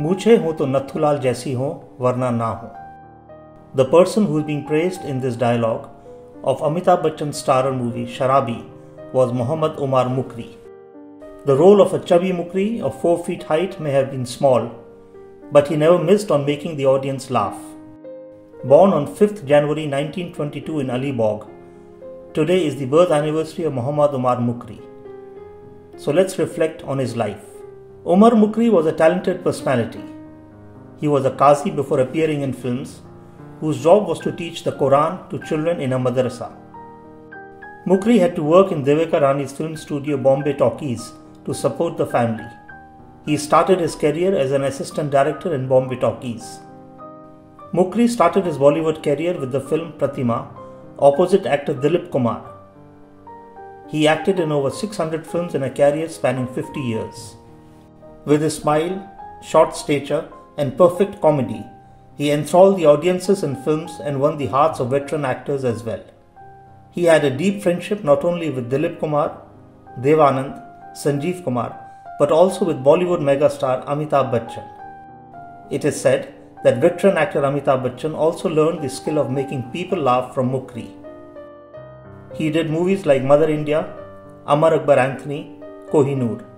मूछे हो तो नथुलाल जैसी हो, वरना ना हो। The person who is been praised in this dialogue of Amitabh Bachchan starrer movie Sharabi was Mohammad Umar Mukri the role of a chubby Mukri of four feet height may have been small but he never missed on making the audience laugh born on fifth January nineteen twenty two in Alibag today is the birth anniversary of Mohammad Umar Mukri so let's reflect on his life Umar Mukri was a talented personality. He was a Qazi before appearing in films, whose job was to teach the Quran to children in a madrasa. Mukri had to work in Devika Rani's film studio Bombay Talkies to support the family. He started his career as an assistant director in Bombay Talkies. Mukri started his Bollywood career with the film Pratima opposite actor Dilip Kumar. He acted in over 600 films in a career spanning 50 years. With his smile, short stature, and perfect comedy, he enthralled the audiences in films and won the hearts of veteran actors as well. He had a deep friendship not only with Dilip Kumar, Devanand, Sanjeev Kumar, but also with Bollywood megastar Amitabh Bachchan. It is said that veteran actor Amitabh Bachchan also learned the skill of making people laugh from Mukri. He did movies like Mother India, Amar Akbar Anthony, Kohinoor.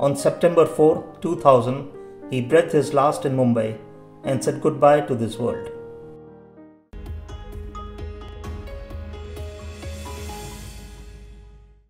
On September 4, 2000, he breathed his last in Mumbai and said goodbye to this world.